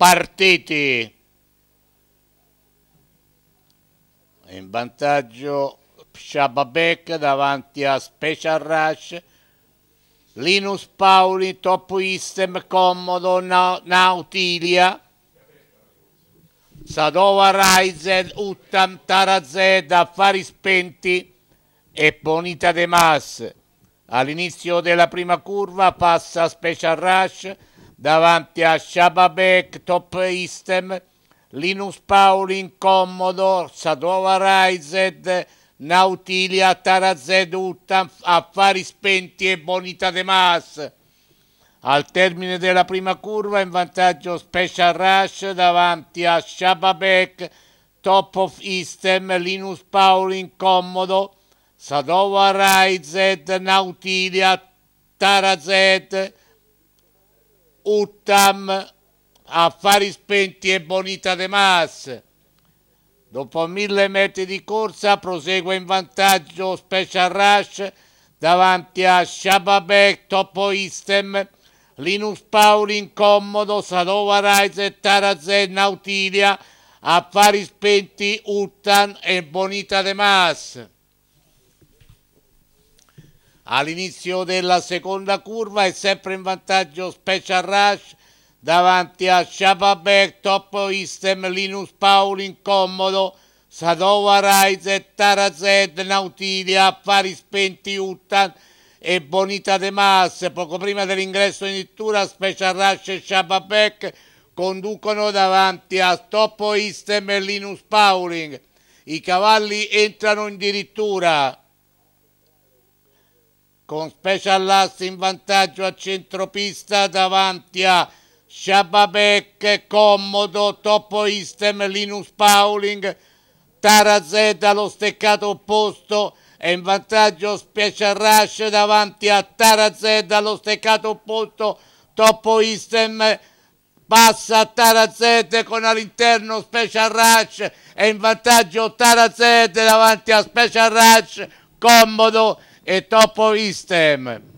partiti. In vantaggio Shababek davanti a Special Rush. Linus Pauli, Top Istem, Commodo, Nautilia. Sadova Raizen, Uttam, Tarazed, Affari Spenti e Bonita De Mas. All'inizio della prima curva passa Special Rush davanti a Shababek, Top Istem, Linus Paulin, Commodo, Sadova Raized, Nautilia, Tarazed, Uttam, Affari Spenti e Bonita De Mas. Al termine della prima curva in vantaggio Special Rush davanti a Shababek, Top of Istem, Linus Paulin, Commodo, Sadova Raized, Nautilia, Tarazed, Uttam, Affari Spenti e Bonita De Mas. Dopo mille metri di corsa prosegue in vantaggio Special Rush davanti a Shababek, Topo Istem, Linus Pauli Commodo, Sadova Rise, Tarazzen, Nautilia, Affari Spenti, Uttan e Bonita De Mas. All'inizio della seconda curva è sempre in vantaggio Special Rush davanti a Shababek, Toppo Istem, Linus Paulin, Commodo, Sadova Rise, Tarazed, Nautilia, Affari Spenti, Uttan e Bonita De Mas. Poco prima dell'ingresso in dittura Special Rush e Shababek conducono davanti a Toppo Istem e Linus Paulin. I cavalli entrano in dirittura con Special Last in vantaggio a centropista davanti a Shababek, Commodo, Topo Istem, Linus Pauling, Tarazed allo steccato opposto e in vantaggio Special Rush davanti a Tarazed allo steccato opposto, Topo Istem passa a Tarazed con all'interno Special Rush e in vantaggio Tarazed davanti a Special Rush, Commodo e Topo Istem.